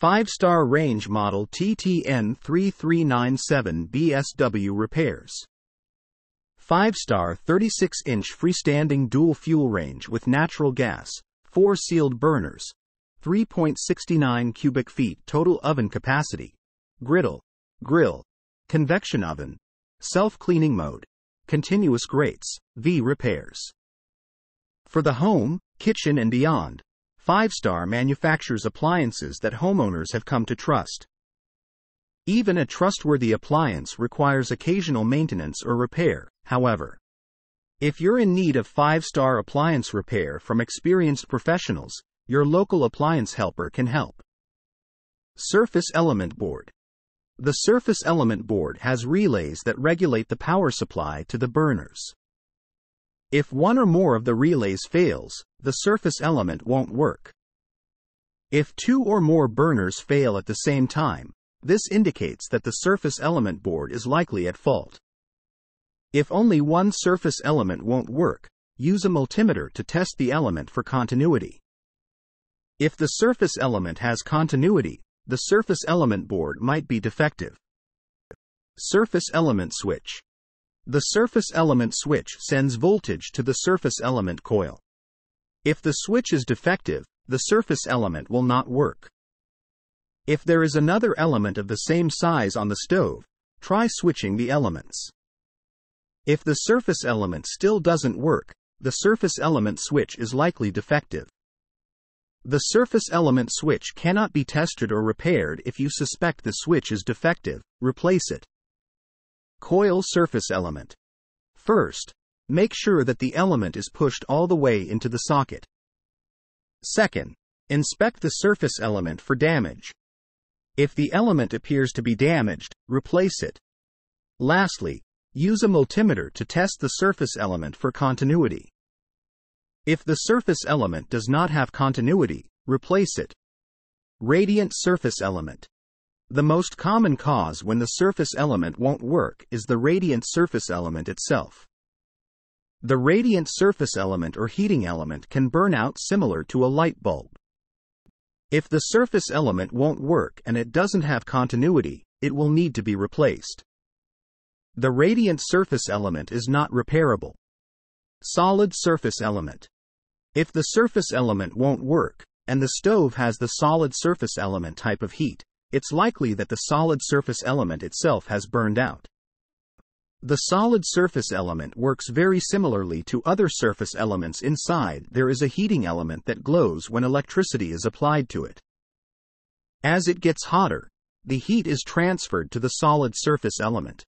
FiveStar range model TTN3397 BSW repairs. FiveStar 36-inch freestanding dual fuel range with natural gas, 4 sealed burners, 3.69 cubic feet total oven capacity, griddle, grill, convection oven, self-cleaning mode, continuous grates, V repairs. For the home, kitchen and beyond, FiveStar manufactures appliances that homeowners have come to trust. Even a trustworthy appliance requires occasional maintenance or repair, however. If you're in need of FiveStar appliance repair from experienced professionals, your local appliance helper can help. Surface Element Board The surface element board has relays that regulate the power supply to the burners. If one or more of the relays fails, the surface element won't work. If two or more burners fail at the same time, this indicates that the surface element board is likely at fault. If only one surface element won't work, use a multimeter to test the element for continuity. If the surface element has continuity, the surface element board might be defective. Surface element switch. The surface element switch sends voltage to the surface element coil. If the switch is defective, the surface element will not work. If there is another element of the same size on the stove, try switching the elements. If the surface element still doesn't work, the surface element switch is likely defective. The surface element switch cannot be tested or repaired if you suspect the switch is defective, replace it. Coil surface element. First, make sure that the element is pushed all the way into the socket. Second, inspect the surface element for damage. If the element appears to be damaged, replace it. Lastly, use a multimeter to test the surface element for continuity. If the surface element does not have continuity, replace it. Radiant surface element. The most common cause when the surface element won't work is the radiant surface element itself. The radiant surface element or heating element can burn out similar to a light bulb. If the surface element won't work and it doesn't have continuity, it will need to be replaced. The radiant surface element is not repairable. Solid surface element. If the surface element won't work, and the stove has the solid surface element type of heat, it's likely that the solid surface element itself has burned out. The solid surface element works very similarly to other surface elements inside. There is a heating element that glows when electricity is applied to it. As it gets hotter, the heat is transferred to the solid surface element.